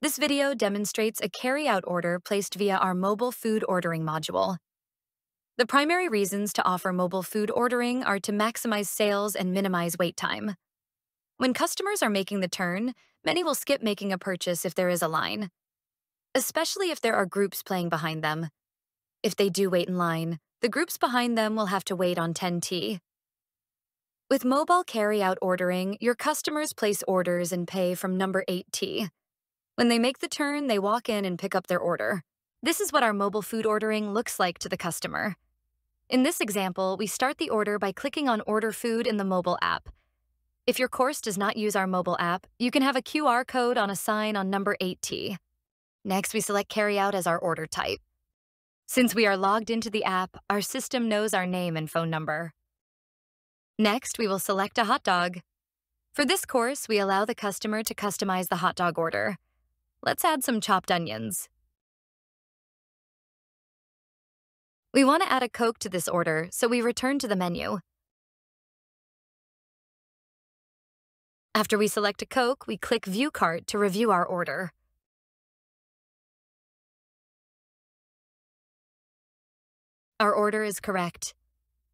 This video demonstrates a carry-out order placed via our mobile food ordering module. The primary reasons to offer mobile food ordering are to maximize sales and minimize wait time. When customers are making the turn, many will skip making a purchase if there is a line, especially if there are groups playing behind them. If they do wait in line, the groups behind them will have to wait on 10 tee. With mobile carry-out ordering, your customers place orders and pay from number 8 tee. When they make the turn, they walk in and pick up their order. This is what our mobile food ordering looks like to the customer. In this example, we start the order by clicking on Order Food in the mobile app. If your course does not use our mobile app, you can have a QR code on a sign on number 8 tee. Next, we select Carry Out as our order type. Since we are logged into the app, our system knows our name and phone number. Next, we will select a hot dog. For this course, we allow the customer to customize the hot dog order. Let's add some chopped onions. We want to add a Coke to this order, so we return to the menu. After we select a Coke, we click View Cart to review our order. Our order is correct.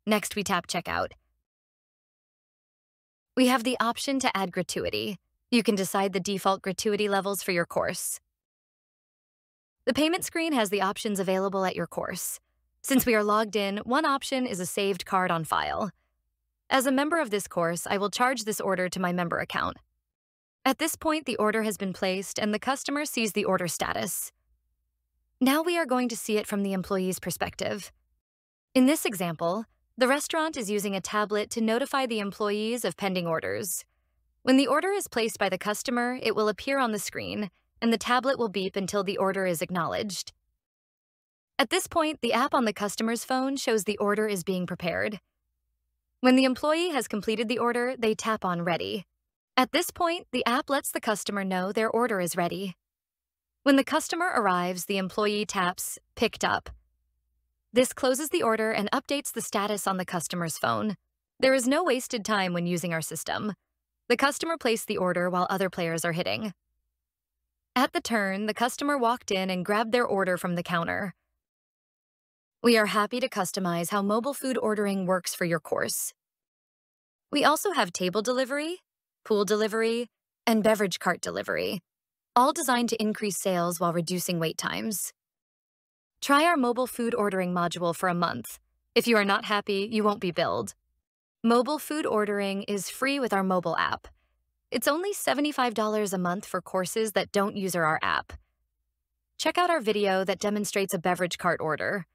Next, we tap Checkout. We have the option to add gratuity. You can decide the default gratuity levels for your course. The payment screen has the options available at your course. Since we are logged in, one option is a saved card on file. As a member of this course, I will charge this order to my member account. At this point, the order has been placed and the customer sees the order status. Now we are going to see it from the employee's perspective. In this example, the restaurant is using a tablet to notify the employees of pending orders. When the order is placed by the customer, it will appear on the screen, and the tablet will beep until the order is acknowledged. At this point, the app on the customer's phone shows the order is being prepared. When the employee has completed the order, they tap on Ready. At this point, the app lets the customer know their order is ready. When the customer arrives, the employee taps Picked Up this closes the order and updates the status on the customer's phone. There is no wasted time when using our system. The customer placed the order while other players are hitting. At the turn, the customer walked in and grabbed their order from the counter. We are happy to customize how mobile food ordering works for your course. We also have table delivery, pool delivery, and beverage cart delivery, all designed to increase sales while reducing wait times. Try our mobile food ordering module for a month. If you are not happy, you won't be billed. Mobile food ordering is free with our mobile app. It's only $75 a month for courses that don't use our app. Check out our video that demonstrates a beverage cart order.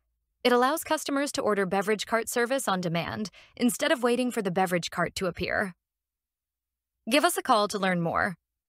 It allows customers to order beverage cart service on demand instead of waiting for the beverage cart to appear. Give us a call to learn more.